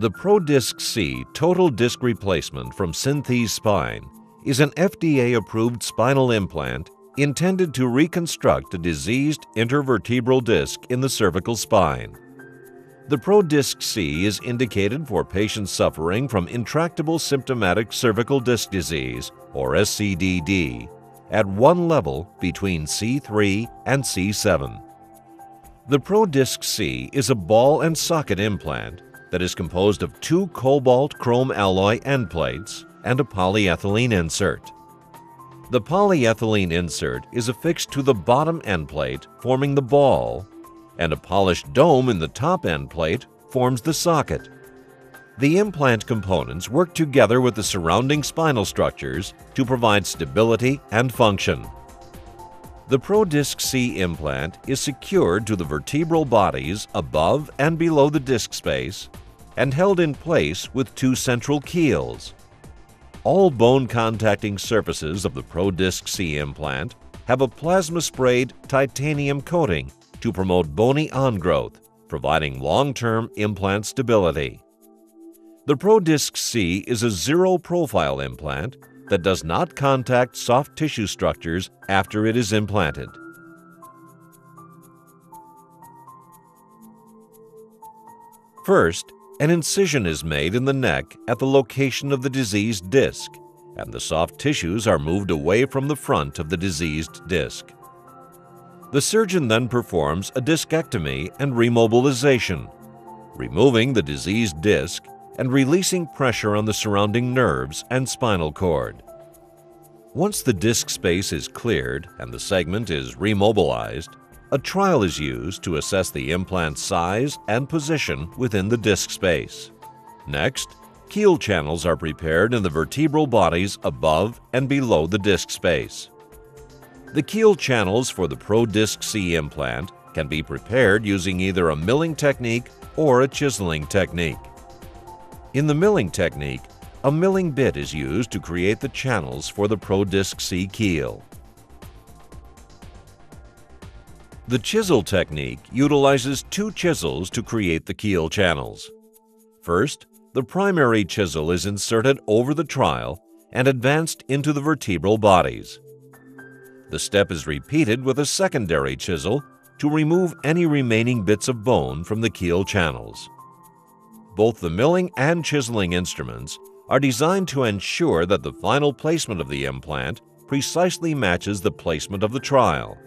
The ProDisc C total disc replacement from Synthes Spine is an FDA-approved spinal implant intended to reconstruct a diseased intervertebral disc in the cervical spine. The ProDisc C is indicated for patients suffering from intractable symptomatic cervical disc disease, or SCDD, at one level between C3 and C7. The ProDisc C is a ball and socket implant that is composed of two cobalt chrome alloy end plates and a polyethylene insert. The polyethylene insert is affixed to the bottom end plate, forming the ball, and a polished dome in the top end plate forms the socket. The implant components work together with the surrounding spinal structures to provide stability and function. The ProDisc C implant is secured to the vertebral bodies above and below the disc space and held in place with two central keels. All bone contacting surfaces of the ProDisc C implant have a plasma-sprayed titanium coating to promote bony on-growth, providing long-term implant stability. The ProDisc C is a zero-profile implant that does not contact soft tissue structures after it is implanted. First, an incision is made in the neck at the location of the diseased disc, and the soft tissues are moved away from the front of the diseased disc. The surgeon then performs a discectomy and remobilization, removing the diseased disc and releasing pressure on the surrounding nerves and spinal cord. Once the disc space is cleared and the segment is remobilized, a trial is used to assess the implant's size and position within the disc space. Next, keel channels are prepared in the vertebral bodies above and below the disc space. The keel channels for the ProDisc C implant can be prepared using either a milling technique or a chiseling technique. In the milling technique, a milling bit is used to create the channels for the ProDisc C keel. The chisel technique utilizes two chisels to create the keel channels. First, the primary chisel is inserted over the trial and advanced into the vertebral bodies. The step is repeated with a secondary chisel to remove any remaining bits of bone from the keel channels. Both the milling and chiseling instruments are designed to ensure that the final placement of the implant precisely matches the placement of the trial.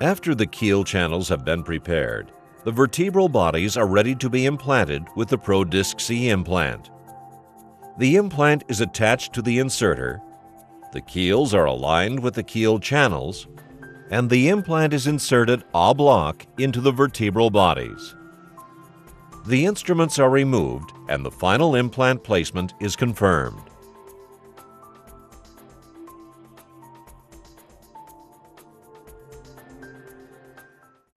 After the keel channels have been prepared, the vertebral bodies are ready to be implanted with the ProDisc C implant. The implant is attached to the inserter, the keels are aligned with the keel channels, and the implant is inserted a into the vertebral bodies. The instruments are removed and the final implant placement is confirmed.